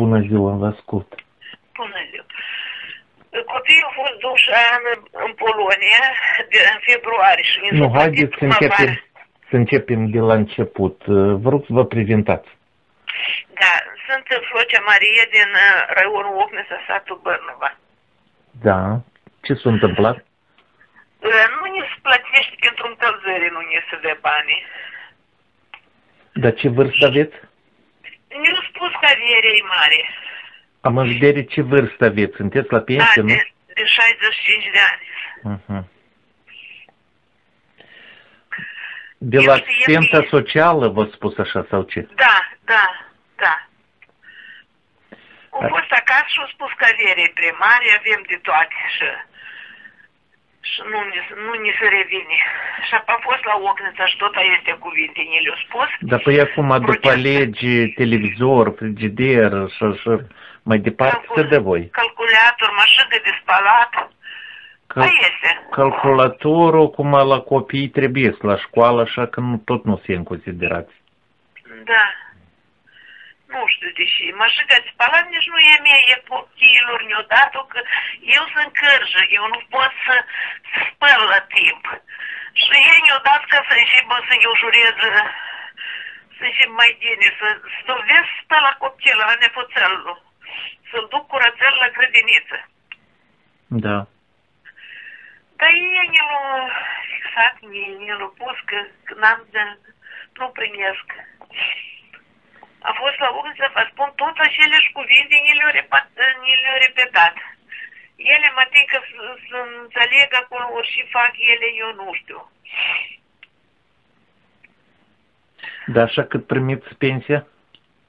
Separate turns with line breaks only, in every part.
Bună ziua, vă ascult.
Bună ziua. Copiii au fost duși în, în Polonia de, în februarie și mi
Nu, haideți să începem, să începem de la început. Vă rog să vă prezentați.
Da, sunt Flocea Marie din uh, raionul Ocnesa, satul Bărnova.
Da. Ce s-a întâmplat?
Uh, Nu ne se plătește pentru încălzări, nu ne se dă banii.
Dar ce vârstă aveți?
Ne-au spus că avierea e mare.
Am în vedere ce vârstă aveți. Sunteți la
Da,
pensie, nu?
de, de 65 de ani.
Uh-huh. De la
Eu știu,
asistența
e-
socială vă spus așa sau ce?
Da, da, da. Au
Da.
fost acasă și au spus că avierea e prea mare, avem de toate și, și nu, ni, nu ni se revine. Și a fost la Ocnița și tot este cuvinte, ni le-au spus.
Dar păi acum după
Procent.
lege, televizor, frigider și așa mai departe se dă voi.
Calculator, mașină de spălat.
Că
Cal- este.
calculatorul cum la copii trebuie la școală, așa că nu, tot nu se ia în considerație.
Da. Nu știu de ce. Mașina de spălat nici nu e a mea, e copiilor ne-o dat că eu sunt cârjă, eu nu pot să, să spăl la timp. Și ei ne-au dat ca să începă să eu jurez, să încep mai bine, să, să dovesc să la copil, la nepoțelul. Să-l duc curățel la grădiniță.
Da.
Dar ei ne l-au fixat, ne- ne l-au pus că, că n-am de, nu primesc. A fost la urmă să vă spun tot aceleași cuvinte, ni le-au repat- ni le-au repetat. Ele mă tin că să, să înțeleg acolo ori și fac ele, eu nu știu.
Dar așa cât primiți pensia?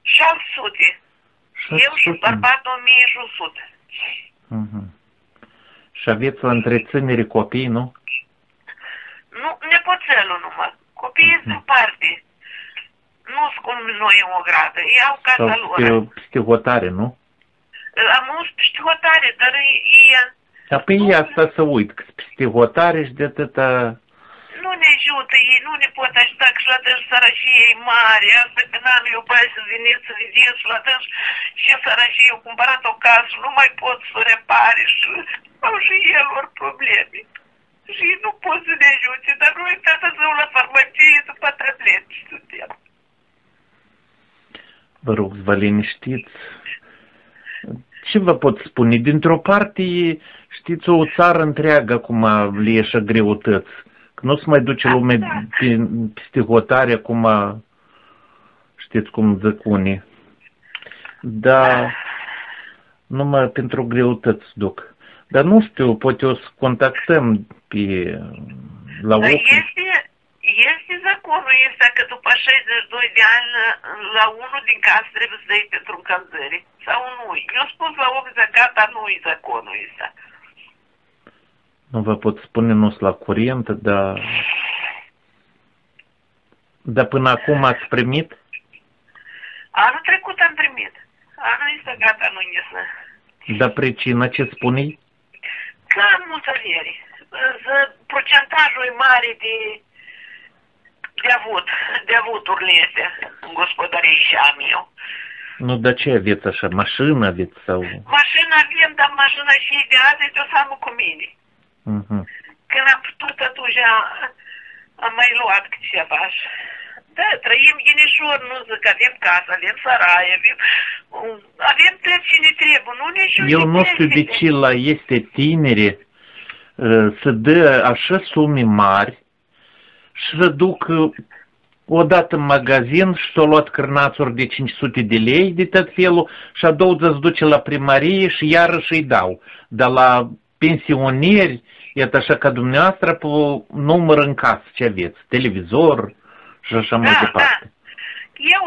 600. Eu și
600.
bărbatul 1100.
Mhm. Și aveți la întreținere copii, nu?
Nu, nepoțelul numai. Copiii sunt parte. Nu sunt cum noi în o gradă. Ei au casa
Sau
lor.
pe, pe hotare, nu?
Am un hotare, dar e, e,
Dar pe ei asta să uit, că peste hotare și de atâta...
nu ne ajută, ei nu ne pot ajuta, că și la dânsi sărășie e mare. Asta că n-am eu bani să veniți să vedeți și la dânsi și sărășie. Eu cumpărat o casă, nu mai pot să o repare și au și el ori probleme. Și ei nu pot să ne ajute, dar noi trebuie să la farmacie după tablete suntem.
Vă rog să vă liniștiți. Ce vă pot spune? Dintr-o parte, știți, o țară întreagă acum le ieșă greutăți. Că nu se mai duce
Da,
lume
da.
pe- peste hotare acum, știți cum zic unii. Dar numai pentru greutăți duc. Dar nu știu, poate o să contactăm pe la
Dar
ochi.
Este, este zaconul ăsta că după 62 de ani la unul din casă trebuie să dai pentru încălzări. Sau nu? Eu spun la 8 de gata, nu e zaconul ăsta.
Nu vă pot spune, nu sunt la curent, dar... Dar până acum ați primit?
Anul trecut am primit. Anul ăsta gata, nu e să...
Dar pricină ce spune
Că am multă vieri. Să- Procentajul e mare de, de avut, de avuturile astea în gospodărie și am eu.
Nu, dar ce aveți așa? Mașină aveți sau...
Mașina avem, dar mașina și de azi o să am cu mine.
Mhm.
Când am putut atunci am- am mai luat ceva. Da, trăim ghinișor, nu zic, avem casă, avem săraie, avem, avem tot ce ne trebuie, nu ne știu
Eu nu știu de ce la este tinere uh, să dă așa sume mari și să duc uh, odată în magazin și s-au luat cârnațuri de 500 de lei de tot felul și a doua zi se duce la primărie și iarăși îi dau. Dar la pensionieri, iată așa ca dumneavoastră, pe număr în casă ce aveți, televizor și așa mai
Da,
departe.
da. Eu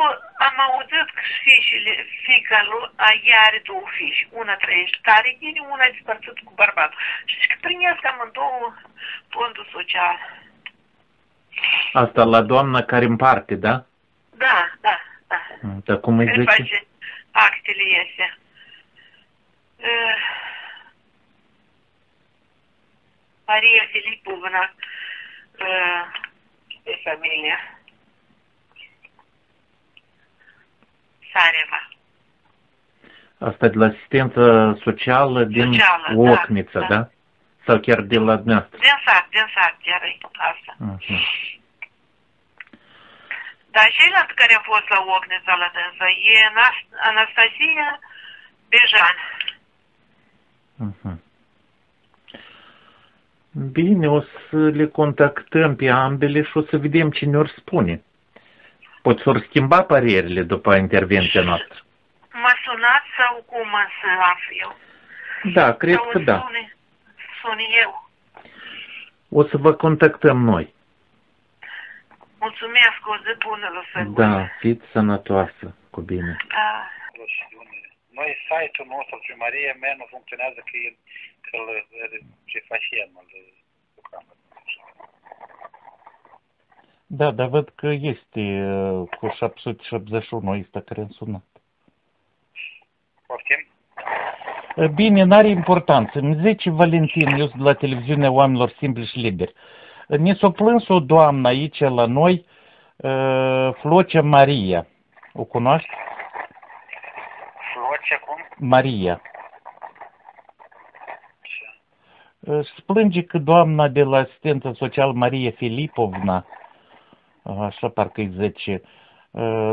am auzit că fișele, fica lui, a, ea are două fiși. Una trăiește tare bine, una e despărțit cu bărbatul. Și că primesc amândouă fondul social.
Asta la doamna care împarte, da?
Da, da, da.
Dar cum îi
Care
zice?
face actele astea. Uh, Maria Filipovna uh, de familia Sareva.
Asta de la asistență socială din
Socială, da,
Ocniță, da,
da.
Sau chiar de la dumneavoastră?
Din sat, din sat, chiar e asta.
Mhm.
Dar ceilalți care au fost la Ocnița la dânsă e Anas- Anastasia Bejan.
Mhm. Bine, o să le contactăm pe ambele și o să vedem ce ne-or spune. Pot să schimba părerile după intervenția noastră.
Mă sunați sau cum să aflu eu?
Da, cred
sau
că da.
Suni, suni eu.
O să vă contactăm noi.
Mulțumesc, o zi bună, lăsă
Da, fiți sănătoasă, cu bine.
da.
Noi site-ul nostru primărie mea nu funcționează că el că îl refacem, îl lucrăm.
Da, dar văd că este uh, cu 781 este care îmi sunat.
Poftim?
Uh, Bine, n-are importanță. Îmi zice Valentin, eu sunt de la televiziunea oamenilor simpli și liberi. Uh, Ne s-a plâns o doamnă aici la noi, uh, Flocea Maria. O cunoaște?
Floce cum?
Maria.
Ce?
Uh, Se plânge că doamna de la asistență social Maria Filipovna, uh, așa parcă îi zice, uh,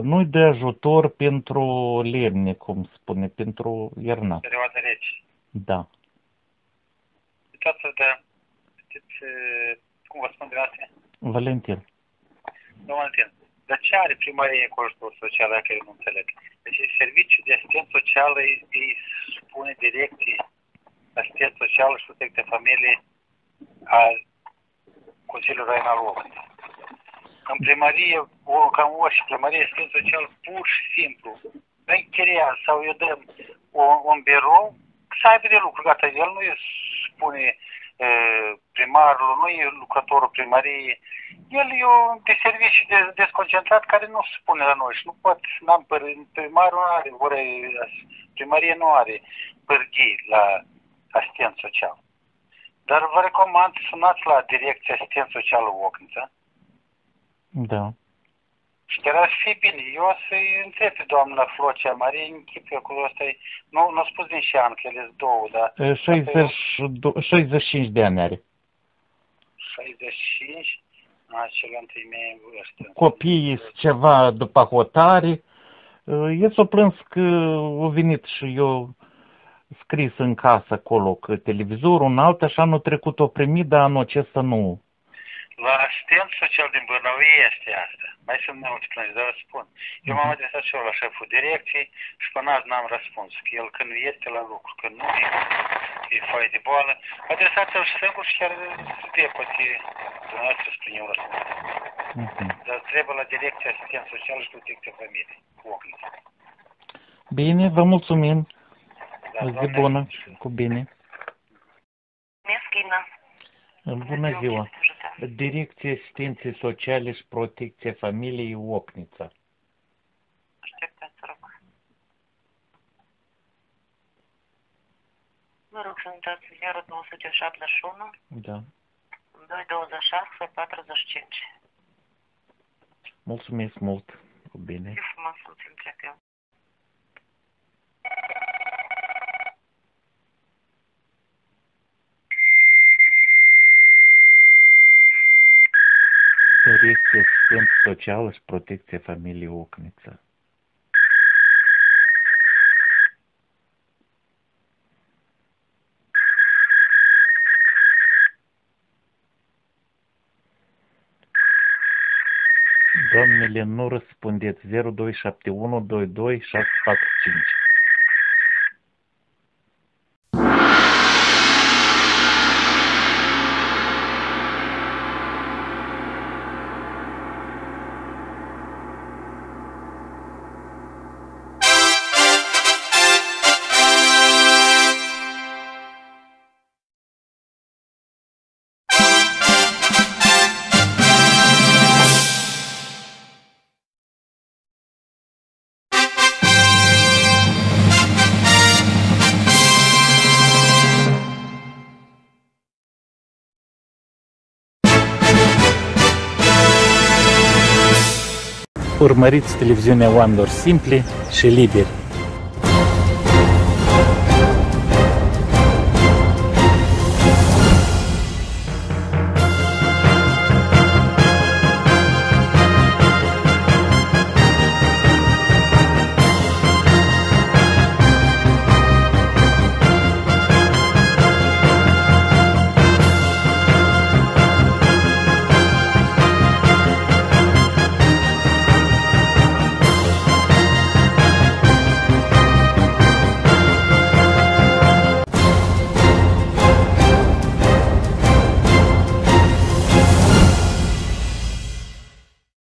nu-i de ajutor pentru lemne, cum spune, pentru iernat.
Perioada rece.
Da.
Uitați de, știți, eh, cum vă spun de astea?
Valentin.
Nu mă întind. De ce are primărie cu ajutor social, dacă eu nu înțeleg? Deci serviciul de asistență socială îi, îi spune direcție asistență socială și protecție familiei a Consiliului Raional Ocni. În primărie, o, ca în orice primărie, asistență social pur și simplu închiriază sau eu dăm o, un birou să aibă de lucru. Gata, el nu îi spune e, primarul, nu e lucrătorul primăriei, el e un de serviciu de, desconcentrat care nu se spune la noi și nu pot, n-am păr, primarul nu are, ori primărie nu are pârghii la asistent social. Dar vă recomand să sunați la Direcția Asistent Social Ocniță
Da.
și chiar ar fi bine. Eu o să-i întreb pe doamna Flocea Marie, în chipul acolo ăsta e, nu, nu spus din ce an, că ele sunt două, dar
E, 60, do- 65 de ani are.
65, acela întâi mea în vârstă.
Copiii sunt ceva după hotare. E s-o plâns că a venit și eu scris în casă acolo că televizorul un alt, așa anul trecut o primit, dar anul acesta nu.
La asistent social din Bărnăvie este asta. Mai sunt multe plângi, dar răspund. Eu m-am adresat și eu la șeful direcției și până azi n-am răspuns. Că el când este la lucru, când nu e, e foaie de boală, adresați-l și singur și chiar de poate dumneavoastră să primi un răspuns.
Mhm.
Dar trebuie la direcția asistent social și protecție familiei. Cu Ocnița.
Bine, vă mulțumim.
Da,
Zi
Doamne,
bună, cu bine.
Meschina.
Bună ziua. Direcția Asistenței Sociale și Protecție Familiei Ocnița.
Așteptați, rog. Vă rog să-mi dați 0971
Da.
226 45.
Mulțumesc mult. Cu bine.
Ce frumos să-ți
Asistență Socială și Protecție Familiei Ocnița. Doamnele, nu răspundeți 0271 22 645. Urmăriți televiziunea oamenilor simpli și liberi.